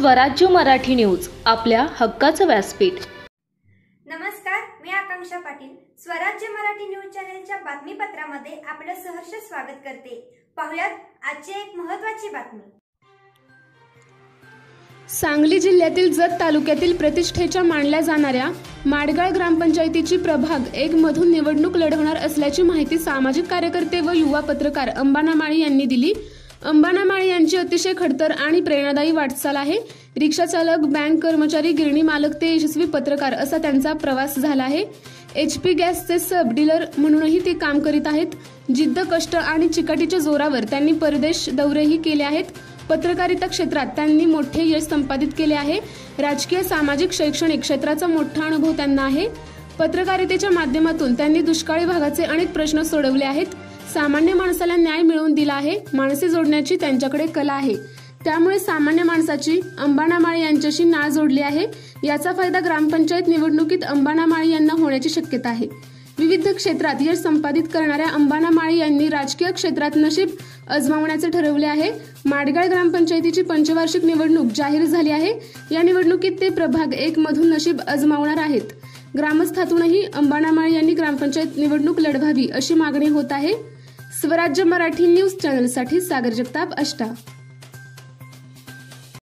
स्वराज्य मराठी न्यूज आपल्या हक्काचं व्यासपीठ. नमस्कार मी आकांक्षा पाटील. स्वराज्य मराठी न्यूज चॅनलच्या बातमीपत्रामध्ये आपलं सहर्ष स्वागत करते. पाहुयात आजची एक महत्वाची बातमी. सांगली जिल्ह्यातील जत तालुक्यातील प्रतिष्ठेच्या मानल्या जाणाऱ्या माडगाळ ग्रामपंचायतीची प्रभाग एक मधून निवडणूक लढवणार असल्याची माहिती सामाजिक कार्यकर्ते व युवा पत्रकार अंबाना माळी यांनी दिली. अंबानामाळे यांची अतिशय खडतर आणि प्रेरणादायी वाटचाल आहे. रिक्षा चालक बँक कर्मचारी गिरणी मालक ते यशस्वी पत्रकार असा त्यांचा प्रवास झाला आहे. एच पी गॅसचे सब डीलर म्हणूनही ते काम करीत आहेत. जिद्द कष्ट आणि चिकाटीच्या जोरावर त्यांनी परदेश दौरेही केले आहेत. पत्रकारिता क्षेत्रात त्यांनी मोठे यश संपादित केले आहे. राजकीय सामाजिक शैक्षणिक क्षेत्राचा मोठा अनुभव त्यांना आहे. पत्रकारितेच्या माध्यमातून त्यांनी दुष्काळी भागाचे अनेक प्रश्न सोडवले आहेत. सामान्य माणसाला न्याय मिळवून दिला आहे माणसे जोडण्याची त्यांच्याकडे कला आहे. त्यामुळे सामान्य माणसाची अंबाना माळी यांच्याशी नाळ जोडली आहे. याचा फायदा ग्रामपंचायत निवडणुकीत अंबाना माळी यांना होण्याची शक्यता आहे. विविध क्षेत्रात यश संपादित करणाऱ्या अंबाना माळी यांनी राजकीय क्षेत्रात नशीब अजमावण्याचे ठरवले आहे. माडगाळ ग्रामपंचायतीची पंचवार्षिक निवडणूक जाहीर झाली आहे. या निवडणुकीत ते प्रभाग एक मधून नशीब अजमावणार आहेत. ग्रामस्थातूनही अंबाना माळी यांनी ग्रामपंचायत निवडणूक लढवावी अशी मागणी होत आहे. स्वराज्य मराठी न्यूज चॅनलसाठी सागर जगताप अष्टा.